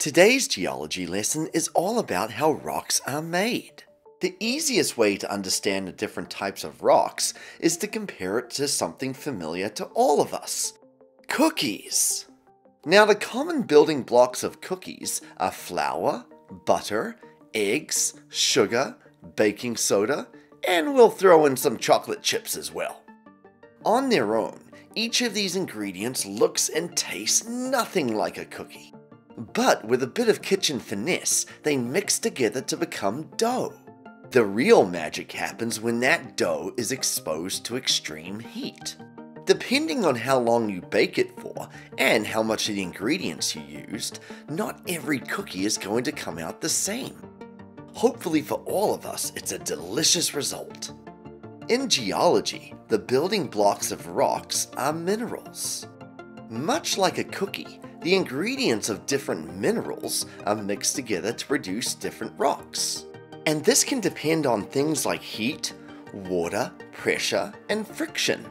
Today's geology lesson is all about how rocks are made. The easiest way to understand the different types of rocks is to compare it to something familiar to all of us cookies. Now, the common building blocks of cookies are flour, butter, eggs, sugar, baking soda, and we'll throw in some chocolate chips as well. On their own, each of these ingredients looks and tastes nothing like a cookie. But with a bit of kitchen finesse, they mix together to become dough. The real magic happens when that dough is exposed to extreme heat. Depending on how long you bake it for and how much of the ingredients you used, not every cookie is going to come out the same. Hopefully for all of us, it's a delicious result. In geology, the building blocks of rocks are minerals. Much like a cookie, the ingredients of different minerals are mixed together to produce different rocks. And this can depend on things like heat, water, pressure, and friction.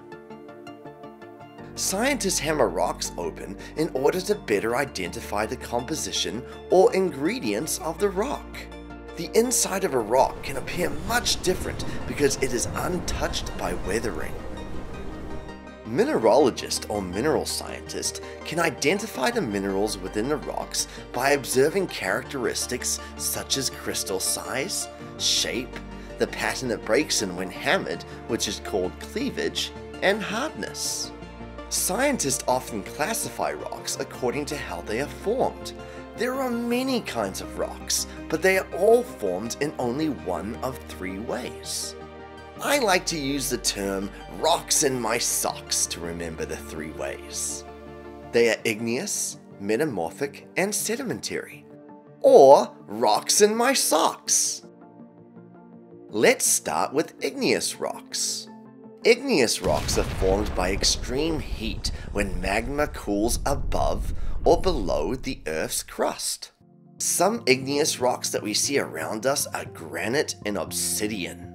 Scientists hammer rocks open in order to better identify the composition or ingredients of the rock. The inside of a rock can appear much different because it is untouched by weathering. Mineralogist or mineral scientist can identify the minerals within the rocks by observing characteristics such as crystal size, shape, the pattern it breaks in when hammered, which is called cleavage, and hardness. Scientists often classify rocks according to how they are formed. There are many kinds of rocks, but they are all formed in only one of three ways. I like to use the term rocks in my socks to remember the three ways. They are igneous, metamorphic, and sedimentary. Or rocks in my socks. Let's start with igneous rocks. Igneous rocks are formed by extreme heat when magma cools above or below the Earth's crust. Some igneous rocks that we see around us are granite and obsidian.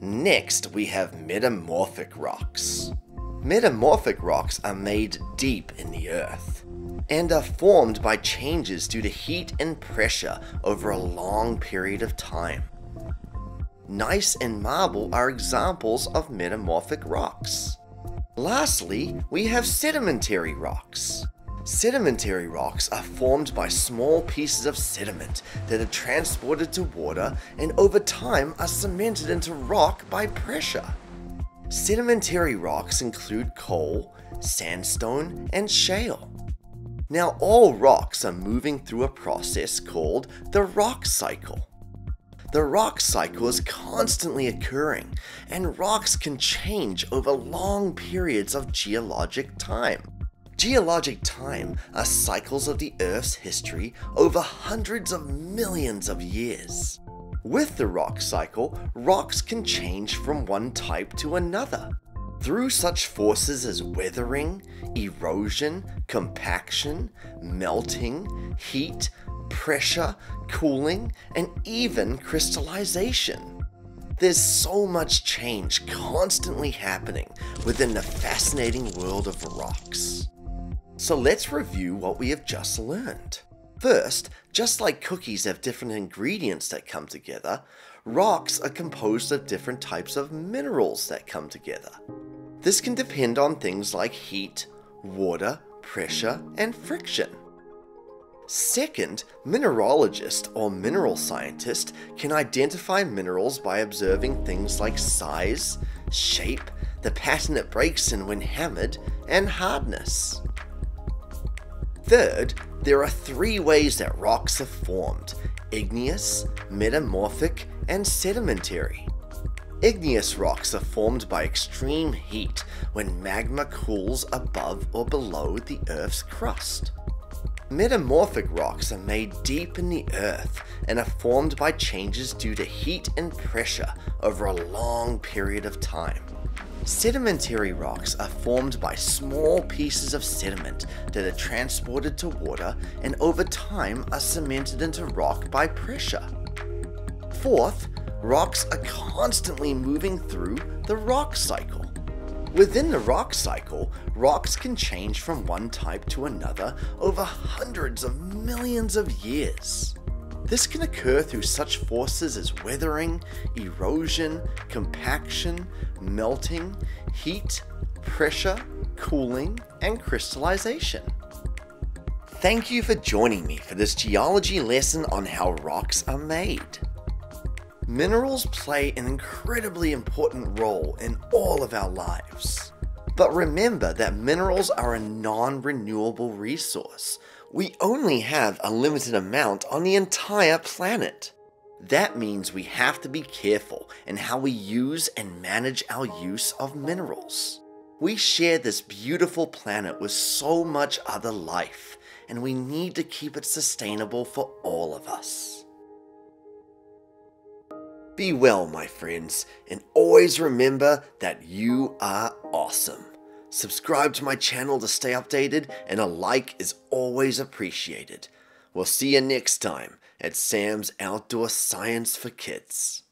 Next, we have metamorphic rocks. Metamorphic rocks are made deep in the earth and are formed by changes due to heat and pressure over a long period of time. Gneiss and marble are examples of metamorphic rocks. Lastly, we have sedimentary rocks. Sedimentary rocks are formed by small pieces of sediment that are transported to water and over time are cemented into rock by pressure. Sedimentary rocks include coal, sandstone, and shale. Now, all rocks are moving through a process called the rock cycle. The rock cycle is constantly occurring, and rocks can change over long periods of geologic time. Geologic time are cycles of the Earth's history over hundreds of millions of years. With the rock cycle, rocks can change from one type to another. Through such forces as weathering, erosion, compaction, melting, heat, pressure, cooling, and even crystallization. There's so much change constantly happening within the fascinating world of rocks. So let's review what we have just learned. First, just like cookies have different ingredients that come together, rocks are composed of different types of minerals that come together. This can depend on things like heat, water, pressure, and friction. Second, mineralogist or mineral scientist can identify minerals by observing things like size, shape, the pattern it breaks in when hammered, and hardness. Third, there are three ways that rocks are formed igneous, metamorphic, and sedimentary. Igneous rocks are formed by extreme heat when magma cools above or below the Earth's crust. Metamorphic rocks are made deep in the earth and are formed by changes due to heat and pressure over a long period of time. Sedimentary rocks are formed by small pieces of sediment that are transported to water and over time are cemented into rock by pressure. Fourth, rocks are constantly moving through the rock cycle. Within the rock cycle, rocks can change from one type to another over hundreds of millions of years. This can occur through such forces as weathering, erosion, compaction, melting, heat, pressure, cooling, and crystallization. Thank you for joining me for this geology lesson on how rocks are made. Minerals play an incredibly important role in all of our lives. But remember that minerals are a non renewable resource. We only have a limited amount on the entire planet. That means we have to be careful in how we use and manage our use of minerals. We share this beautiful planet with so much other life, and we need to keep it sustainable for all of us. Be well, my friends, and always remember that you are awesome. Subscribe to my channel to stay updated, and a like is always appreciated. We'll see you next time at Sam's Outdoor Science for Kids.